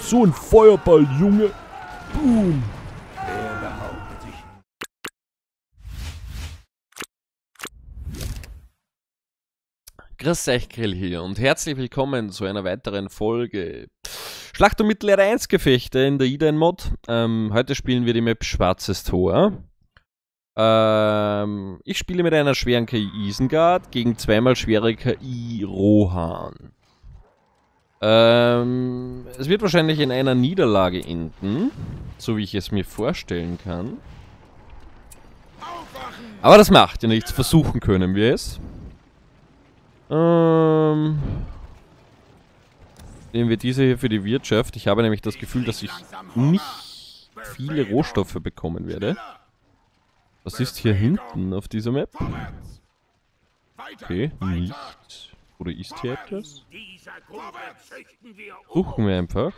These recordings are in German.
So ein Feuerball, Junge. Boom. Grüß euch, Grill hier und herzlich willkommen zu einer weiteren Folge Schlacht um Mittelerde 1 Gefechte in der Iden Mod. Ähm, heute spielen wir die Map Schwarzes Tor. Ähm, ich spiele mit einer schweren KI Isengard gegen zweimal schwere KI Rohan. Ähm, es wird wahrscheinlich in einer Niederlage enden, so wie ich es mir vorstellen kann. Aber das macht ja nichts, versuchen können wir es. Ähm, nehmen wir diese hier für die Wirtschaft. Ich habe nämlich das Gefühl, dass ich nicht viele Rohstoffe bekommen werde. Was ist hier hinten auf dieser Map? Okay, nichts. Oder ist hier etwas? Suchen wir einfach.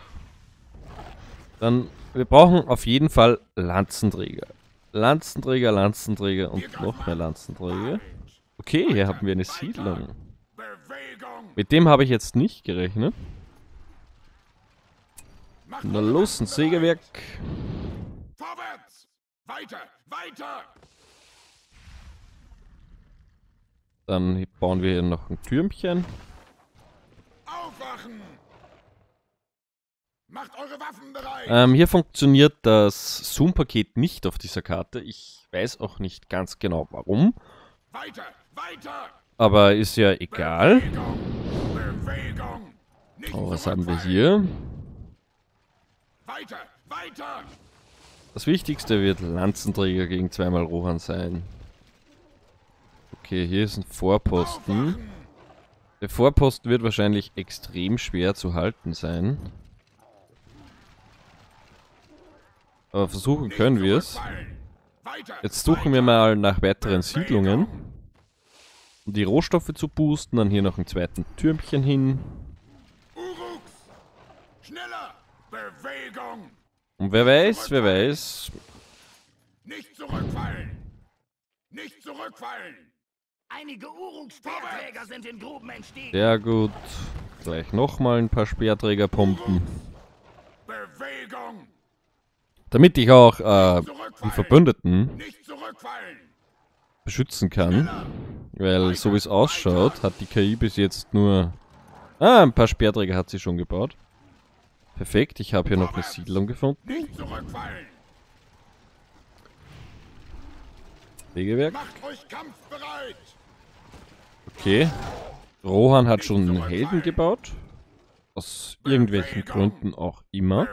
Dann, wir brauchen auf jeden Fall Lanzenträger. Lanzenträger, Lanzenträger und noch mehr Lanzenträger. Okay, hier haben wir eine Siedlung. Mit dem habe ich jetzt nicht gerechnet. Na los, ein Sägewerk. Vorwärts! Weiter! Weiter! Dann bauen wir hier noch ein Türmchen. Aufwachen! Macht eure Waffen bereit! Ähm, hier funktioniert das Zoom-Paket nicht auf dieser Karte. Ich weiß auch nicht ganz genau warum. Weiter! Weiter! Aber ist ja egal. Bewegung, Bewegung. Oh, was haben wir hier? Weiter! Weiter! Das Wichtigste wird Lanzenträger gegen zweimal Rohan sein. Okay, hier ist ein Vorposten. Der Vorposten wird wahrscheinlich extrem schwer zu halten sein. Aber versuchen können wir es. Jetzt suchen wir mal nach weiteren Siedlungen. Um die Rohstoffe zu boosten, dann hier noch ein zweiten Türmchen hin. Und wer weiß, wer weiß. Nicht zurückfallen! Nicht zurückfallen! Einige Uruk-Speerträger sind in Gruben entstiegen. Sehr gut. Gleich nochmal ein paar Speerträger pumpen. Bewegung. Damit ich auch äh, die Verbündeten beschützen kann. Weil so wie es ausschaut, hat die KI bis jetzt nur... Ah, ein paar Speerträger hat sie schon gebaut. Perfekt, ich habe hier noch eine Siedlung gefunden. Wegewerk. Macht euch kampfbereit! Okay. Rohan hat schon einen Helden gebaut. Aus irgendwelchen Gründen auch immer.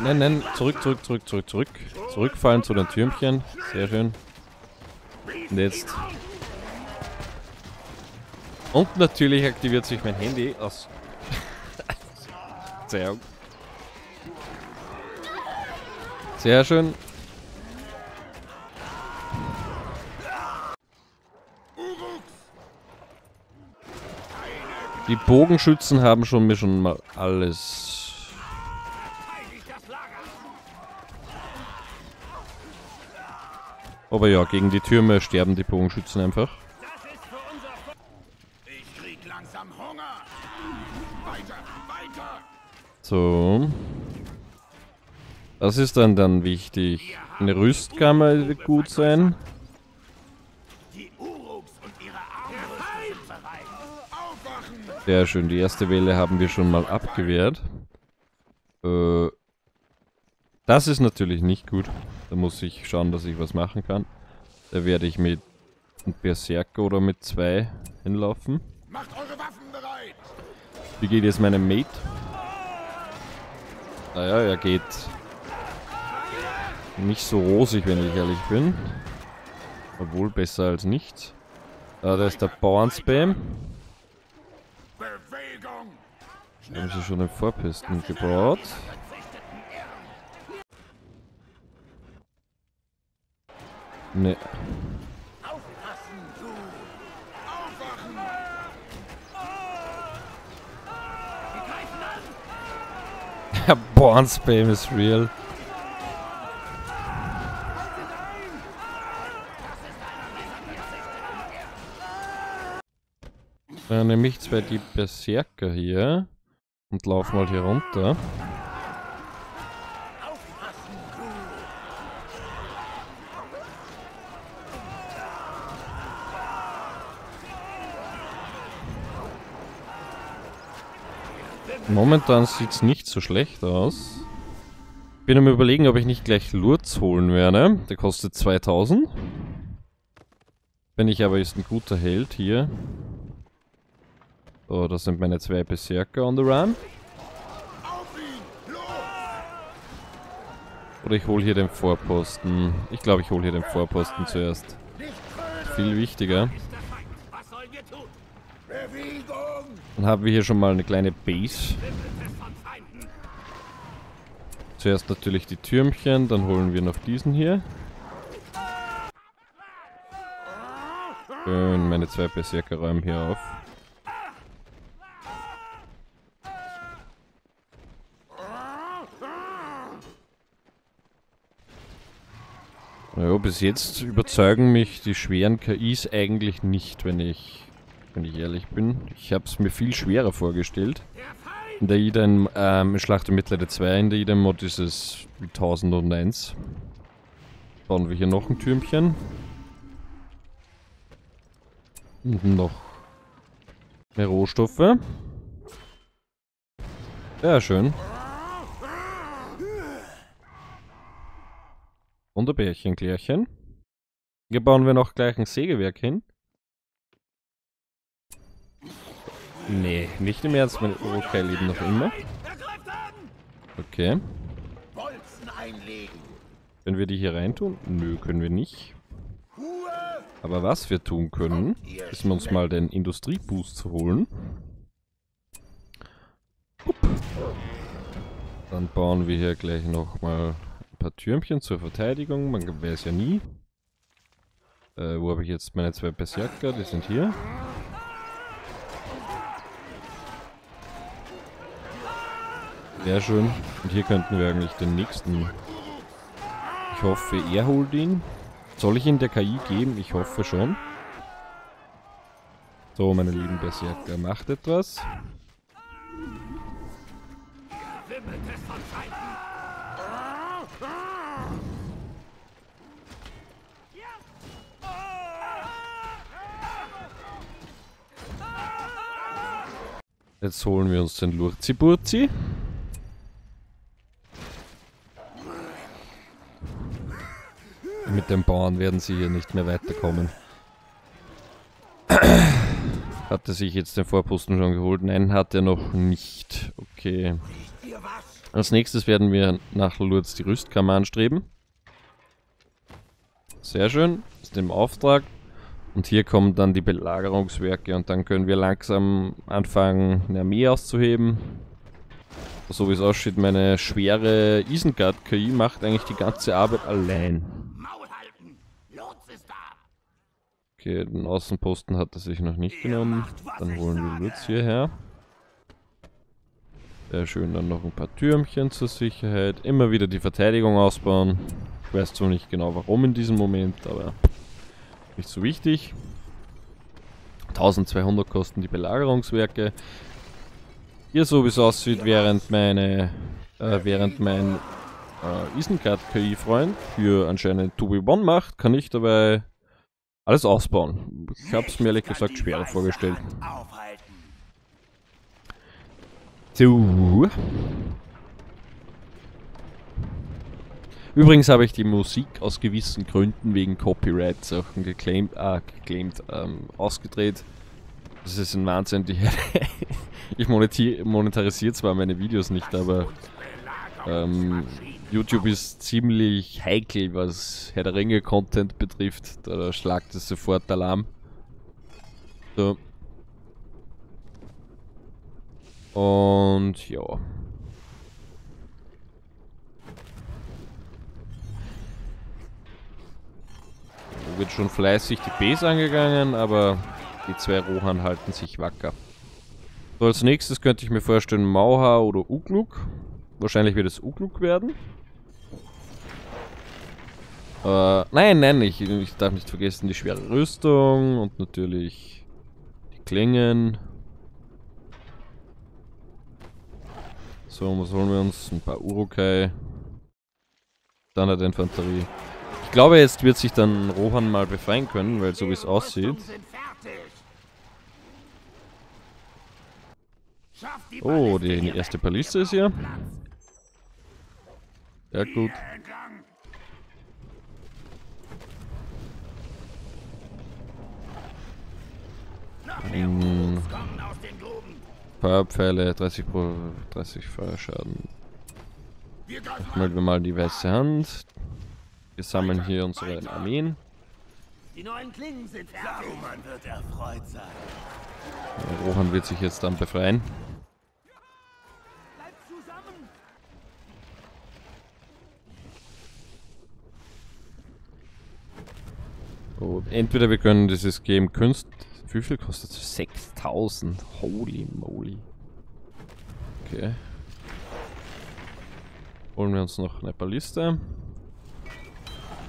Nein, nein, zurück, zurück, zurück, zurück, zurück. Zurückfallen zu den Türmchen. Sehr schön. Und jetzt. Und natürlich aktiviert sich mein Handy aus. Sehr. Sehr schön. Die Bogenschützen haben schon mir schon mal alles. Aber ja, gegen die Türme sterben die Bogenschützen einfach. So. Das ist dann dann wichtig. Eine Rüstkammer wird gut sein. Sehr schön, die erste Welle haben wir schon mal abgewehrt. Äh, das ist natürlich nicht gut. Da muss ich schauen, dass ich was machen kann. Da werde ich mit einem Berserker oder mit zwei hinlaufen. Macht eure Waffen bereit! Wie geht jetzt meine Mate? Naja, er geht nicht so rosig, wenn ich ehrlich bin. Obwohl besser als nichts. Da, da ist der Bauernspam. Haben sie schon den Vorpisten gebaut? Ne. Der Born-Spam ist real. Dann nehme ich zwei die Berserker hier und lauf mal hier runter. Momentan sieht es nicht so schlecht aus. Bin am überlegen, ob ich nicht gleich Lurz holen werde. Der kostet 2000. Wenn ich aber ist ein guter Held hier. So, das sind meine zwei Berserker on the run. Oder ich hole hier den Vorposten. Ich glaube, ich hole hier den Vorposten zuerst. Viel wichtiger. Dann haben wir hier schon mal eine kleine Base. Zuerst natürlich die Türmchen, dann holen wir noch diesen hier. Schön, meine zwei Berserker räumen hier auf. Naja, bis jetzt überzeugen mich die schweren KIs eigentlich nicht, wenn ich wenn ich ehrlich bin. Ich habe es mir viel schwerer vorgestellt. In der Ida ähm, Schlacht um Mittelalter 2 in der Ida Mod ist es wie 1001. Bauen wir hier noch ein Türmchen. Und noch mehr Rohstoffe. Sehr schön. Wunderbärchen, Hier bauen wir noch gleich ein Sägewerk hin. Nee, nicht im Ernst, meine Okay, leben noch immer. Okay. Können wir die hier reintun? Nö, können wir nicht. Aber was wir tun können, ist uns mal den Industrieboost zu holen. Dann bauen wir hier gleich nochmal ein paar Türmchen zur Verteidigung. Man weiß ja nie. Äh, wo habe ich jetzt meine zwei Berserker? Die sind hier. Sehr schön. Und hier könnten wir eigentlich den nächsten... Ich hoffe, er holt ihn. Soll ich ihn der KI geben? Ich hoffe schon. So, meine lieben Berserker, macht etwas. Jetzt holen wir uns den Lurzi-Burzi. Mit den Bauern werden sie hier nicht mehr weiterkommen. Hat er sich jetzt den Vorposten schon geholt? Nein, hat er noch nicht. Okay. Als nächstes werden wir nach Lourdes die Rüstkammer anstreben. Sehr schön. Ist im Auftrag. Und hier kommen dann die Belagerungswerke und dann können wir langsam anfangen, eine Armee auszuheben. So wie es aussieht, meine schwere Isengard-KI macht eigentlich die ganze Arbeit allein. Okay, den Außenposten hat er sich noch nicht genommen. Dann holen wir Lutz hierher. Sehr schön, dann noch ein paar Türmchen zur Sicherheit. Immer wieder die Verteidigung ausbauen. Ich weiß zwar nicht genau warum in diesem Moment, aber nicht so wichtig. 1200 kosten die Belagerungswerke. Hier so wie es aussieht, während meine äh, während mein äh, Isengard KI-Freund für anscheinend 2v1 macht, kann ich dabei alles ausbauen. Ich habe es mir ehrlich gesagt schwerer vorgestellt. So. Übrigens habe ich die Musik aus gewissen Gründen wegen Copyright-Sachen geclaimed, ah, geclaimed, ähm, ausgedreht. Das ist ein Wahnsinn. Die ich monetarisiere zwar meine Videos nicht, aber ähm, YouTube ist ziemlich heikel, was Herr der Ringe Content betrifft. Da schlagt es sofort Alarm. So. Und ja. Wird schon fleißig die Base angegangen, aber die zwei Rohan halten sich wacker. So, als nächstes könnte ich mir vorstellen Mauha oder Ugluk. Wahrscheinlich wird es Ugluk werden. Äh, nein, nein, ich, ich darf nicht vergessen die schwere Rüstung und natürlich die Klingen. So, was holen wir uns? Ein paar Urukai. Standard-Infanterie. Ich glaube, jetzt wird sich dann Rohan mal befreien können, weil so wie es aussieht. Oh, die erste Paliste ist hier. Ja, gut. Hm. Feuerpfeile, 30 pro 30 Feuerschaden. Melden wir mal die weiße Hand. Wir sammeln hier unsere Armeen. Die neuen Klingen sind fertig. Saruman wird erfreut sein. Ja, Rohan wird sich jetzt dann befreien. Oh, entweder wir können dieses Game Kunst wie viel kostet es? 6000. Holy moly. Okay. Holen wir uns noch eine Balliste.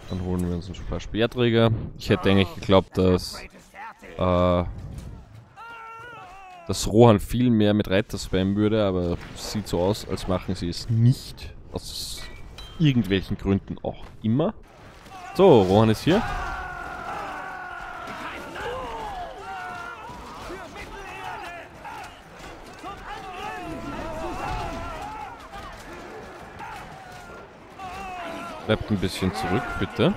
Dann holen wir uns ein paar Speerträger. Ich hätte eigentlich geglaubt, dass äh, dass Rohan viel mehr mit Reiter spammen würde, aber sieht so aus, als machen sie es nicht. Aus irgendwelchen Gründen auch immer. So, Rohan ist hier. Bleibt ein bisschen zurück, bitte.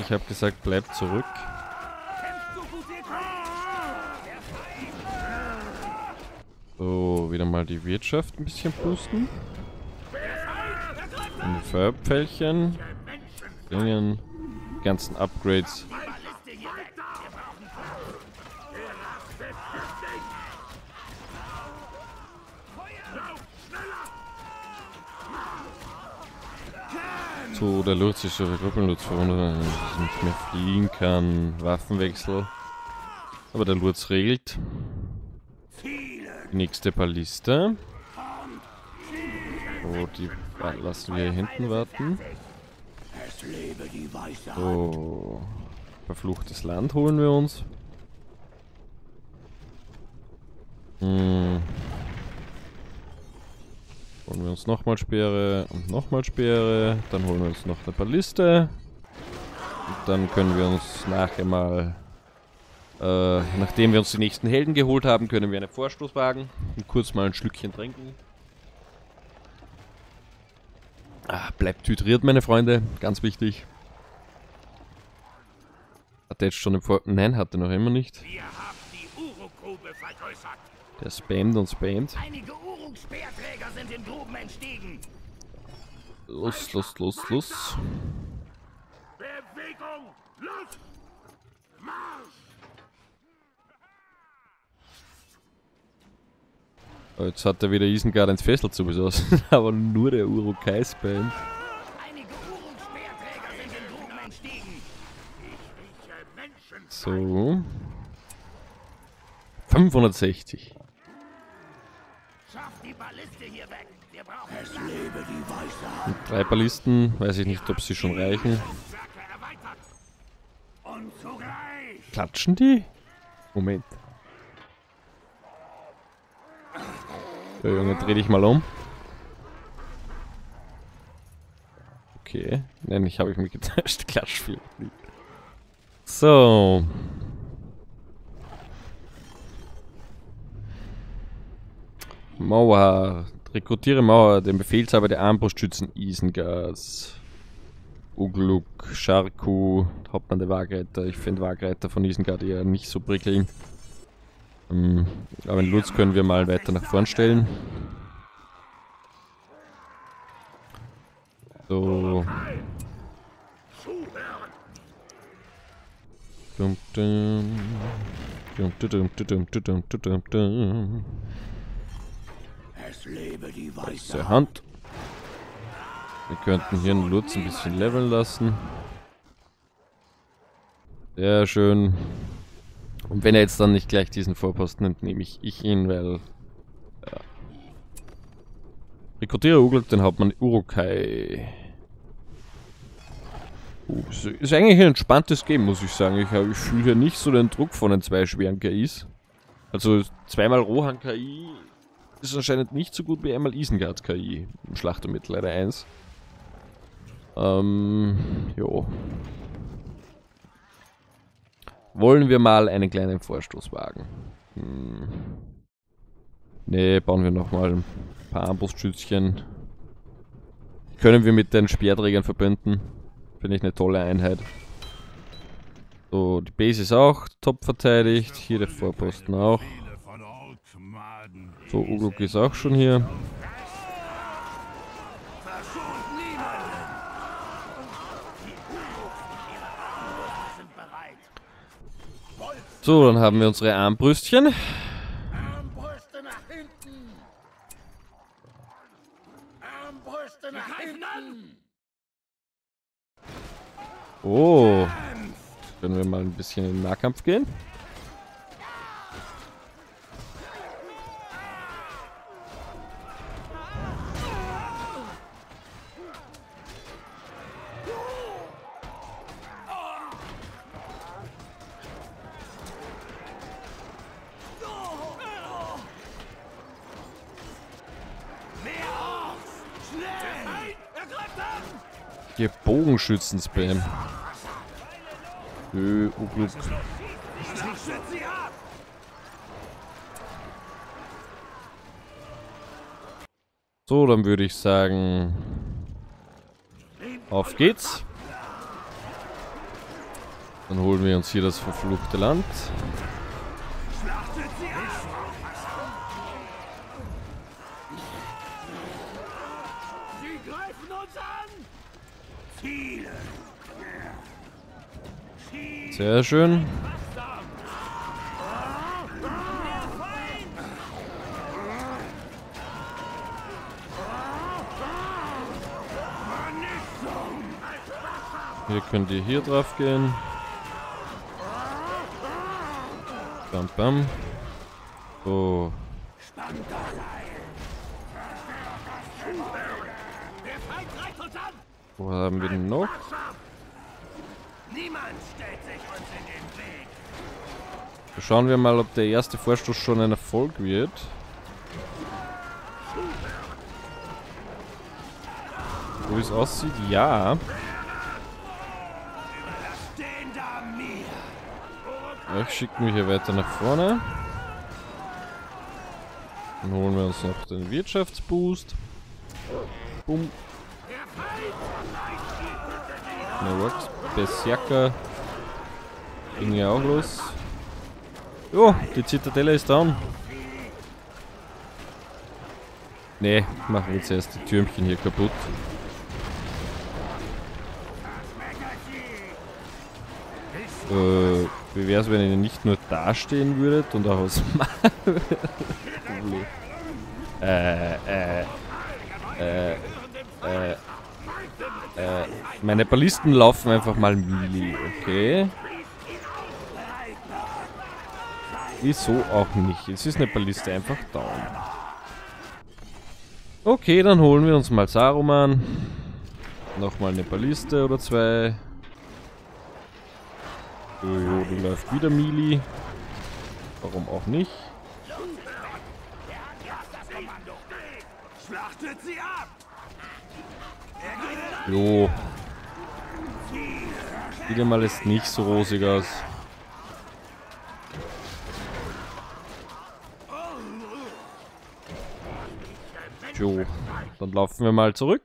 Ich habe gesagt, bleibt zurück. So, wieder mal die Wirtschaft ein bisschen boosten. Die Feuerpfeilchen. Die ganzen Upgrades So, der Lutz ist aber Gruppenlutz verwundert, dass nicht mehr fliegen kann. Waffenwechsel. Aber der Lutz regelt. Die nächste Balliste. So, die lassen wir hier hinten warten. So. Verfluchtes Land holen wir uns. Hm. Holen wir uns nochmal Speere und nochmal Speere. Dann holen wir uns noch eine Balliste. Und dann können wir uns nachher mal, äh, nachdem wir uns die nächsten Helden geholt haben, können wir einen Vorstoß wagen und kurz mal ein Schlückchen trinken. Ah, bleibt hydriert, meine Freunde. Ganz wichtig. Hat er jetzt schon im Vor... Nein, hat er noch immer nicht. Der spammt und spammt. Einige Speerträger sind in Gruben entstiegen. Los, los, los, los. Bewegung! Los! Marsch! Jetzt hat er wieder Isengard ins Fessel zu besaßen, aber nur der Urukai spammt. So. 560. Und drei Ballisten, weiß ich nicht, ob sie schon reichen. Klatschen die? Moment. So, Junge, dreh dich mal um. Okay. Nein, ich habe ich mich getäuscht. Klatsch nicht. So. Mauer. Rekrutiere Mauer, den Befehlshaber der Armbrustschützen Isengas. Ugluk, Sharku, Hauptmann der Wagreiter. Ich finde Wagreiter von Isengard eher nicht so prickelnd. Ähm, aber in Lutz können wir mal weiter nach vorn stellen. So. Dum, dum. Dum, dum, dum, dum, dum, dum, dum. Weiße Hand. Wir könnten hier einen Lutz ein bisschen leveln lassen. Sehr schön. Und wenn er jetzt dann nicht gleich diesen Vorposten nimmt, nehme ich, ich ihn, weil... Ja. Rekrutiere Ugel, den Hauptmann Urukai. Uh, ist eigentlich ein entspanntes Game, muss ich sagen. Ich, ich fühle hier nicht so den Druck von den zwei schweren KIs. Also zweimal Rohan KI ist anscheinend nicht so gut wie einmal Isengard KI im Schlachtermittelalter 1. Ähm, jo. Wollen wir mal einen kleinen Vorstoß wagen? Hm. Ne, bauen wir nochmal ein paar Armbrustschützchen. Können wir mit den Speerträgern verbünden. Finde ich eine tolle Einheit. So, die Base ist auch top verteidigt. Hier der Vorposten auch. So, Ugluk ist auch schon hier. So, dann haben wir unsere Armbrüstchen. Armbrüste nach hinten! Armbrüste nach hinten! Oh. Können wir mal ein bisschen in den Nahkampf gehen? Hier Bogenschützen-Spam. Nö, Ugluk. So, dann würde ich sagen, auf geht's. Dann holen wir uns hier das verfluchte Land. Sehr schön. Hier könnt ihr hier drauf gehen. Bam, bam. So. Wo haben wir denn noch? Niemand stellt sich uns in den Weg. Schauen wir mal, ob der erste Vorstoß schon ein Erfolg wird. Wo es aussieht, ja. Ich schicke mich hier weiter nach vorne. Dann holen wir uns noch den Wirtschaftsboost. Bumm. Ne, works. Berserker. Ging ja auch los. Jo, die Zitadelle ist down. Ne, machen wir jetzt erst die Türmchen hier kaputt. Äh, wie wäre es, wenn ihr nicht nur da stehen würdet und auch aus äh, äh, äh, äh, äh, meine Ballisten laufen einfach mal Melee, okay? Wieso auch nicht? Es ist eine Balliste einfach down. Okay, dann holen wir uns mal Saruman. Nochmal eine Balliste oder zwei. Jojo, die läuft wieder Melee. Warum auch nicht? Jo. Wieder mal ist nicht so rosig aus. Jo. Dann laufen wir mal zurück.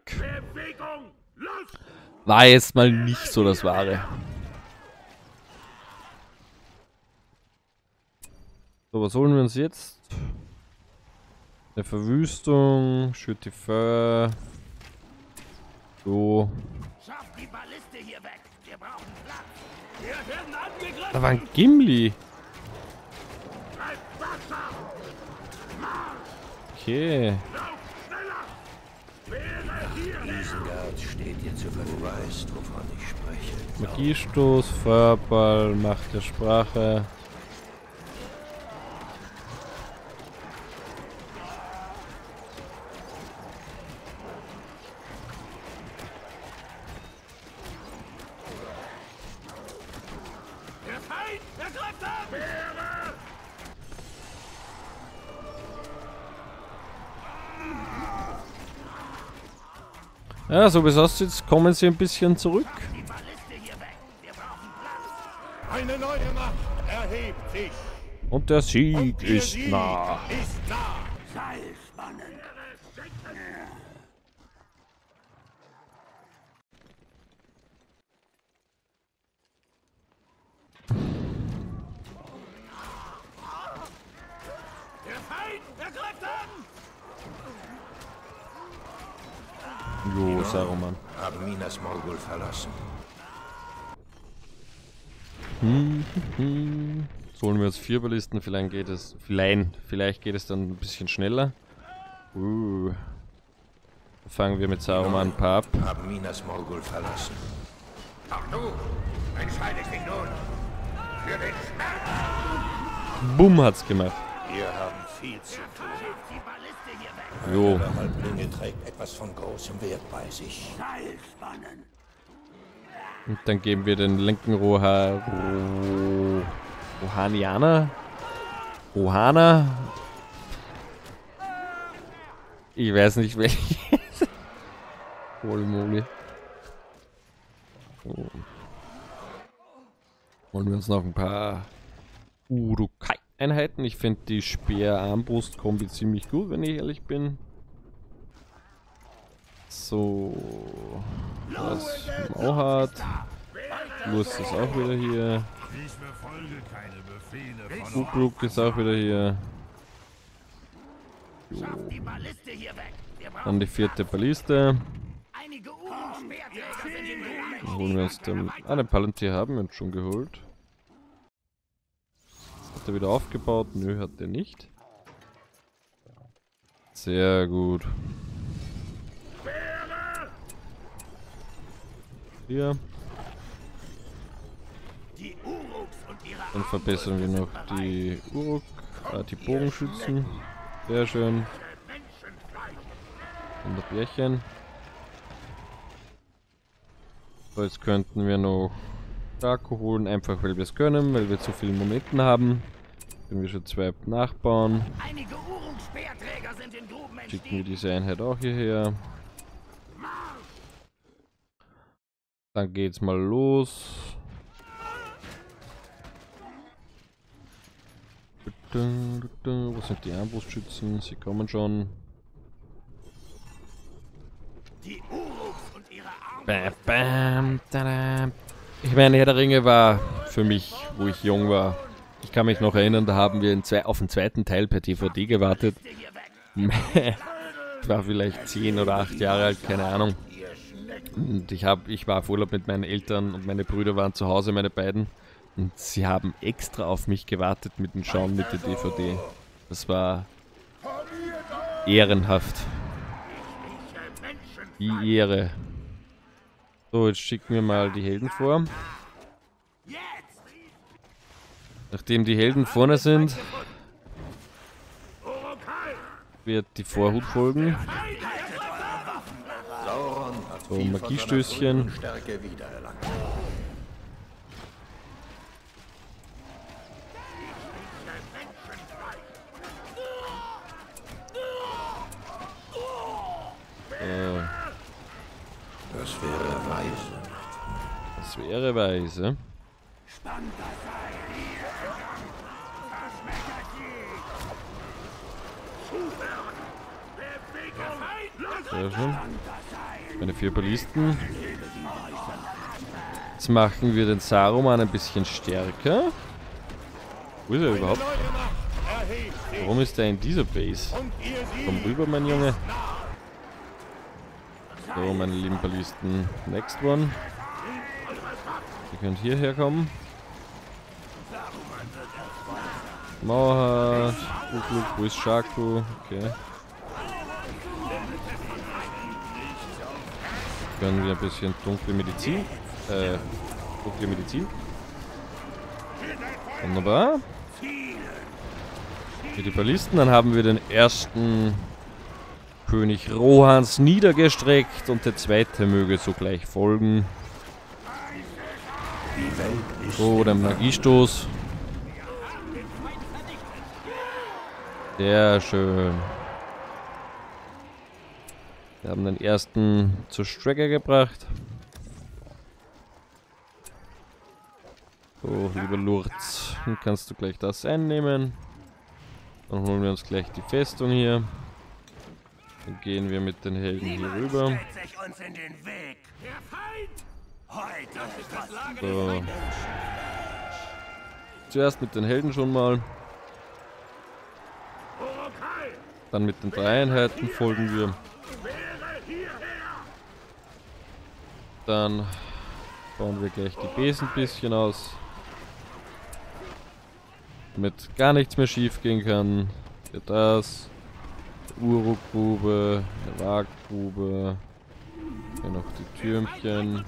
War jetzt mal nicht so das Wahre. So, was holen wir uns jetzt? Eine Verwüstung, Schütte Feuer, so. Da war ein Gimli. Okay. Isengard steht dir zu Du weißt, wovon ich spreche. Magiestoß, Feuerball, Macht der Sprache. Ja, so wie es aussieht, kommen sie ein bisschen zurück. Eine neue Macht erhebt sich. Und der Sieg Und ist Sieg nah. Ist nah. Der Feind! Er greift an! Jo, Saruman. haben Minas Morgul verlassen. So holen wir uns vier Ballisten, vielleicht geht es. Vielleicht, vielleicht geht es dann ein bisschen schneller. Uh. Fangen wir mit Saruman ein paar ab. Haben Minas Morgul verlassen. Auch du, entscheide dich nun. Für den Schmerz. Bumm hat's gemacht. Wir haben viel zu tun. Die Balliste hier weg! Jo. Der Halblinge trägt etwas von großem Wert bei sich. Seilspannen! Und dann geben wir den linken Roha. Ro, Rohanianer? Rohana? Ich weiß nicht welches. Holy moly. So. Holen wir uns noch ein paar Urukai-Einheiten. Ich finde die Speer-Armbrust-Kombi ziemlich gut, wenn ich ehrlich bin. So. Das Mauhart. Lust ist auch wieder hier. Ubruk ist auch wieder hier. Jo. Dann die vierte Balliste. holen wir uns den. Ah, den Palantir haben wir uns schon geholt. Hat er wieder aufgebaut? Nö, hat er nicht. Sehr gut. Hier. Dann verbessern wir noch die Uruk, äh, die Bogenschützen. Sehr schön. Und das Bärchen. So, jetzt könnten wir noch Draco holen, einfach weil wir es können, weil wir zu viele Moneten haben. Können wir schon zwei nachbauen. Schicken wir diese Einheit auch hierher. Dann geht's mal los. Wo sind die Armbrustschützen? Sie kommen schon. Die Uruks und ihre. Bam, bam, tada. Ich meine, Herr der Ringe war für mich, wo ich jung war. Ich kann mich noch erinnern, da haben wir zwei, auf den zweiten Teil per DVD gewartet. Ich war vielleicht 10 oder 8 Jahre alt, keine Ahnung. Und ich, hab, ich war auf Urlaub mit meinen Eltern und meine Brüder waren zu Hause, meine beiden. Und sie haben extra auf mich gewartet mit dem Schauen mit der DVD. Das war ehrenhaft. Die Ehre. So, jetzt schicken wir mal die Helden vor. Nachdem die Helden vorne sind, wird die Vorhut folgen. So, Magiestößchen. Äh, Das wäre weise. das wäre weise. Sehr schön. Meine vier Ballisten. Jetzt machen wir den Saruman ein bisschen stärker. Wo ist er überhaupt? Warum ist er in dieser Base? Komm rüber, mein Junge. So, meine lieben Ballisten. Next one. Ihr könnt hierher kommen. Mauer. Ugluk, wo ist Shaku? Okay. Können wir ein bisschen dunkle Medizin. Äh, dunkle Medizin. Wunderbar. Für die Ballisten, dann haben wir den ersten König Rohans niedergestreckt und der zweite möge sogleich folgen. So, der Magiestoß. Sehr schön. Wir haben den ersten zur Strecke gebracht. So, lieber Lurz, kannst du gleich das einnehmen. Dann holen wir uns gleich die Festung hier. Dann gehen wir mit den Helden hier rüber. stellt sich uns in den Weg. Der Feind! Heute ist das Lager So. Zuerst mit den Helden schon mal. Dann mit den drei Einheiten folgen wir. Dann bauen wir gleich die Besen ein bisschen aus. Damit gar nichts mehr schief gehen kann. Hier das. Urukgrube, eine Waggrube. Hier noch die Türmchen.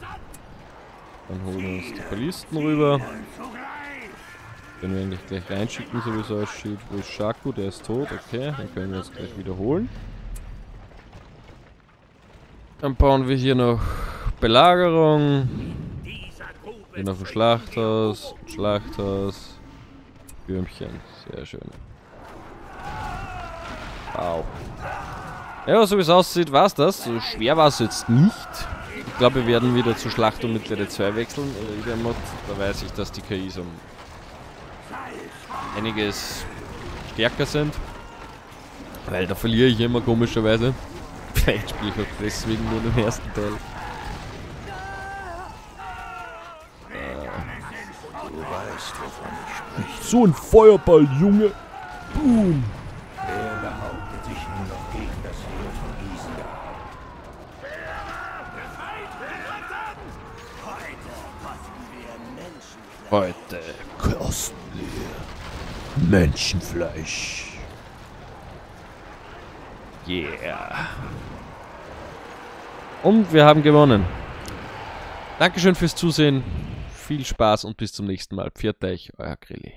Dann holen wir uns die Ballisten rüber. Können wir eigentlich gleich reinschicken, so wie es aussieht. Wo ist Shaku? Der ist tot. Okay, dann können wir uns gleich wiederholen. Dann bauen wir hier noch Belagerung. Hier noch ein Schlachthaus. Schlachthaus. Türmchen. Sehr schön. Wow. Ja, so wie es aussieht, war es das. So schwer war es jetzt nicht. Ich glaube, wir werden wieder zu Schlacht um Mittlere 2 wechseln. Äh, der Mod. Da weiß ich, dass die KIs um einiges stärker sind. Weil da verliere ich immer komischerweise. Vielleicht spiele ich auch deswegen nur den ersten Teil. Du weißt, wovon ich spreche. So ein Feuerball, Junge. Boom. Heute kosten wir Menschenfleisch. Yeah. Und wir haben gewonnen. Dankeschön fürs Zusehen. Viel Spaß und bis zum nächsten Mal. Pfiat euch, euer Grilli.